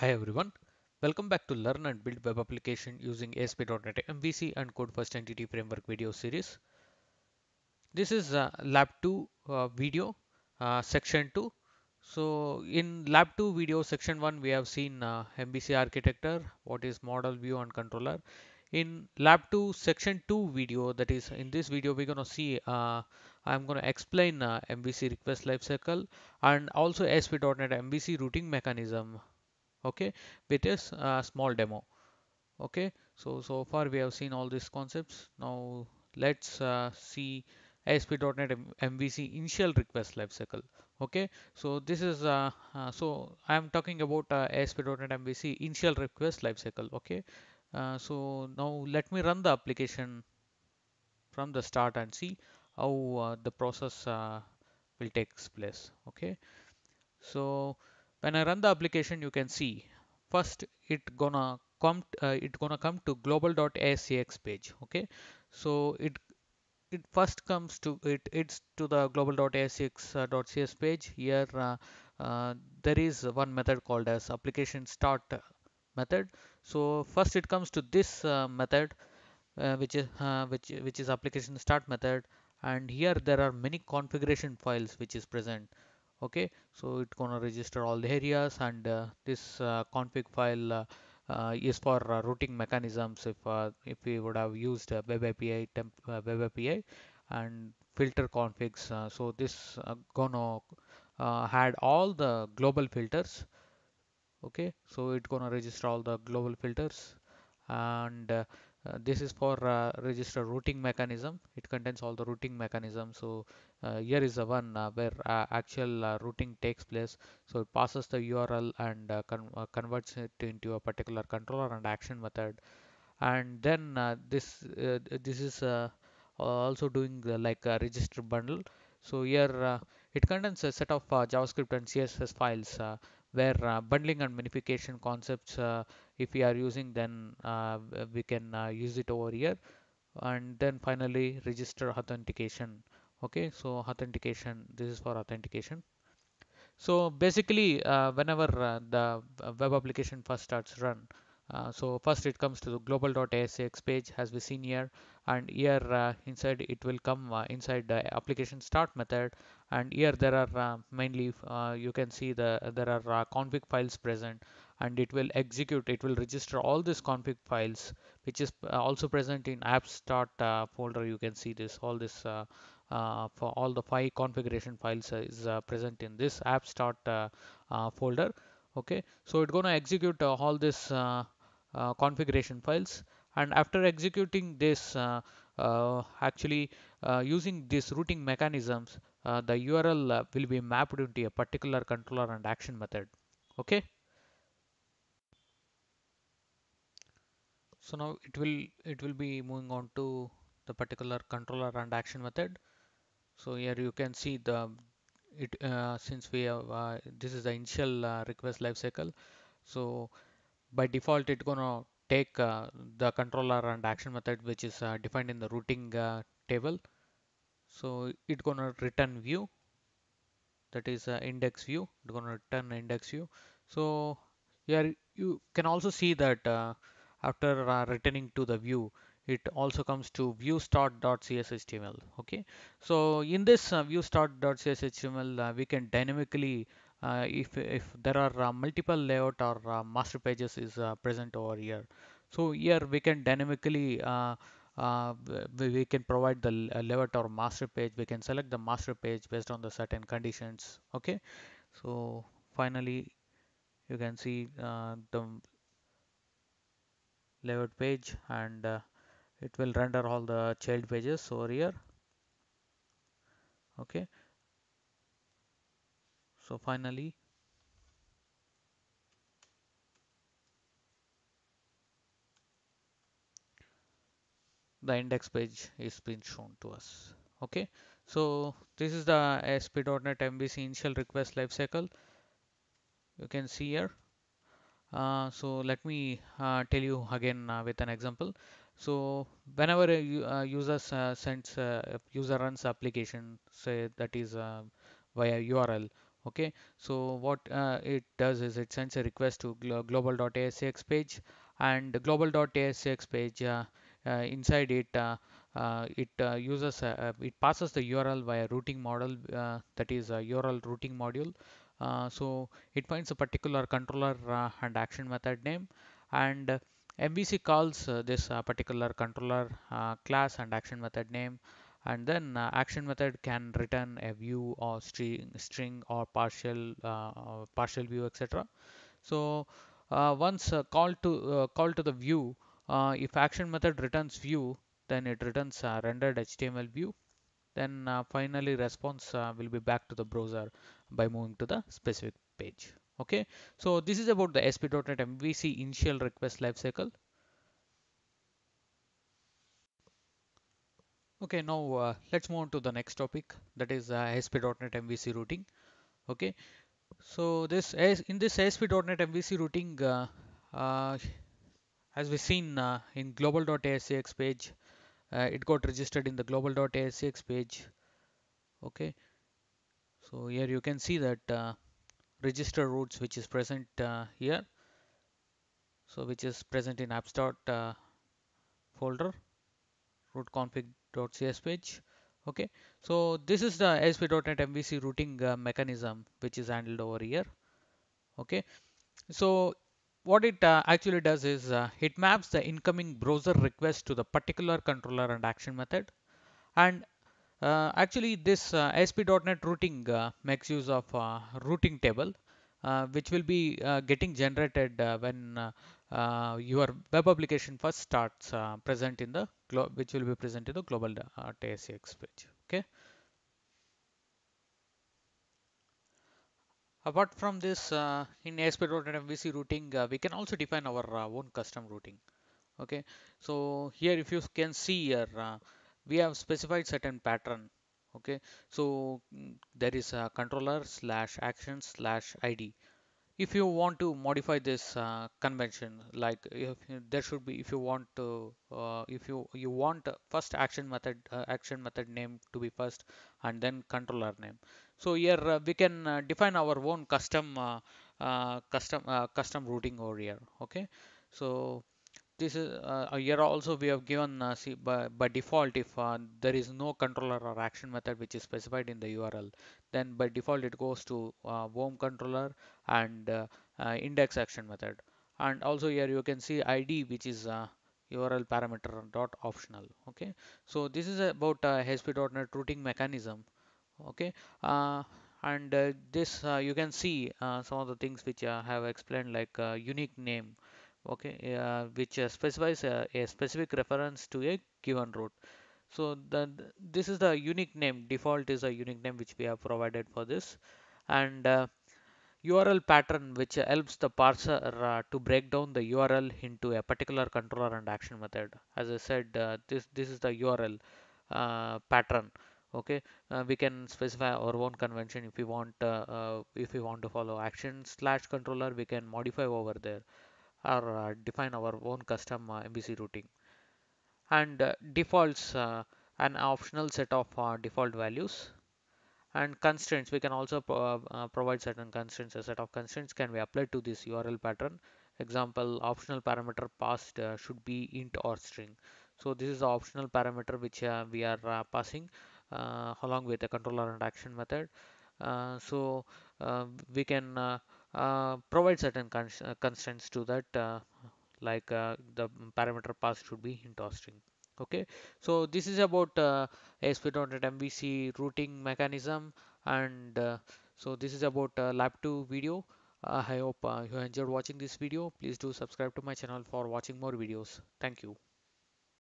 Hi everyone, welcome back to Learn and Build Web Application using ASP.NET MVC and Code First Entity Framework video series. This is uh, Lab 2 uh, video, uh, section 2. So in Lab 2 video, section 1, we have seen uh, MVC architecture, what is model view and controller. In Lab 2, section 2 video, that is in this video, we're going to see, uh, I'm going to explain uh, MVC request lifecycle and also ASP.NET MVC routing mechanism okay with a uh, small demo okay. So so far we have seen all these concepts. Now let's uh, see ASP.NET MVC initial request lifecycle okay. So this is uh, uh, so I am talking about uh, ASP.NET MVC initial request lifecycle okay. Uh, so now let me run the application from the start and see how uh, the process uh, will take place okay. So when I run the application, you can see first it gonna come uh, it gonna come to global.asax page. Okay, so it it first comes to it it's to the global.asax.cs page. Here uh, uh, there is one method called as application start method. So first it comes to this uh, method uh, which is uh, which which is application start method and here there are many configuration files which is present okay so it's gonna register all the areas and uh, this uh, config file uh, is for routing mechanisms if if we would have used web API temp, web API and filter configs. Uh, so this uh, gonna uh, had all the global filters. Okay so it's gonna register all the global filters and uh, this is for uh, register routing mechanism. It contains all the routing mechanism. So uh, here is the one uh, where uh, actual uh, routing takes place. So it passes the url and con converts it into a particular controller and action method. And then this this is also doing like a register bundle. So here it contains a set of javascript and css files where uh, bundling and minification concepts uh, if we are using then uh, we can use it over here. And then finally register authentication. Okay so authentication this is for authentication. So basically uh, whenever uh, the web application first starts run uh, so first it comes to the global.asax page as we seen here and here uh, inside it will come uh, inside the application start method. And here there are uh, mainly you can see the there are config files present. And it will execute it will register all these config files which is also present in app start uh, folder. You can see this all this uh, uh, for all the five configuration files is present in this app start folder. Okay. So it's going to execute all this configuration files and after executing this uh, uh, actually using these routing mechanisms the URL will be mapped into a particular controller and action method. Okay? So now it will it will be moving on to the particular controller and action method. So here you can see the it uh, since we have uh, this is the initial uh, request lifecycle. So by default it's gonna take uh, the controller and action method which is uh, defined in the routing uh, table. So it's gonna return view. That is index view. It's gonna return index view. So here you can also see that after returning to the view it also comes to view start.cshtml okay? So in this uh, view start.cshtml uh, we can dynamically uh, if if there are uh, multiple layout or uh, master pages is uh, present over here. So here we can dynamically uh, uh, we can provide the layout or master page. We can select the master page based on the certain conditions. Okay? So finally you can see the layout page and it will render all the child pages over here. Okay so finally the index page is being shown to us. Okay? So this is the ASP.NET MVC initial request lifecycle. You can see here. Uh, so let me uh, tell you again uh, with an example. So whenever a uh, user uh, sends uh, user runs application say that is via URL okay so what uh, it does is it sends a request to glo global.asax page and global.asax page uh, uh, inside it uh, uh, it uh, uses it passes the URL via routing model that is a URL routing module. So it finds a particular controller and action method name and MVC calls this particular controller class and action method name and then uh, action method can return a view or string, string or partial uh, partial view etc so uh, once call to call to the view if action method returns view then it returns a rendered HTML view. Then uh, finally response uh, will be back to the browser by moving to the specific page. Okay? So this is about the ASP.NET MVC initial request lifecycle Okay, now uh, let's move on to the next topic that is uh, ASP.NET MVC routing. Okay, so this in this ASP.NET MVC routing, uh, uh, as we've seen uh, in global.asax page, uh, it got registered in the global.asax page. Okay, so here you can see that uh, register routes which is present here. So which is present in apps. folder root config.cs page okay? So this is the ASP.NET MVC routing uh, mechanism which is handled over here okay? So what it uh, actually does is uh, it maps the incoming browser request to the particular controller and action method. And uh, actually this uh, ASP.NET routing uh, makes use of routing table uh, which will be uh, getting generated uh, when your web application first starts present in the which will be present in the global ASX page. Okay. Apart from this, uh, in ASP.NET MVC routing, uh, we can also define our uh, own custom routing. Okay, so here if you can see here, we have specified certain pattern okay so mm, there is a controller slash action slash id if you want to modify this uh, convention like if there should be if you want to uh, if you you want first action method uh, action method name to be first and then controller name. So here uh, we can uh, define our own custom uh, custom custom routing over here okay? So this is uh, here also we have given uh, see by, by default if uh, there is no controller or action method which is specified in the URL then by default it goes to uh, worm controller and uh, uh, index action method. And also here you can see id which is URL parameter dot optional okay? So this is about uh, ASP.NET routing mechanism okay? And this you can see some of the things which I have explained like unique name okay uh, which uh, specifies a, a, specific reference to a given route. So the this is the unique name. Default is a unique name which we have provided for this. And uh, URL pattern which helps the parser uh, to break down the URL into a particular controller and action method. As I said uh, this this is the URL uh, pattern. Okay we can specify our own convention if we want if we want to follow action slash controller we can modify over there or uh, define our own custom uh, MVC routing. And uh, defaults an optional set of default values. And constraints we can also pro uh, provide certain constraints. A set of constraints can be applied to this url pattern. Example optional parameter passed uh, should be int or string. So this is the optional parameter which uh, we are passing along with the controller and action method. So we can uh, provide certain uh, constraints to that uh, like uh, the parameter pass should be int or string okay? So this is about uh, ASP.NET MVC routing mechanism and uh, so this is about uh, lab 2 video. I hope you enjoyed watching this video. Please do subscribe to my channel for watching more videos. Thank you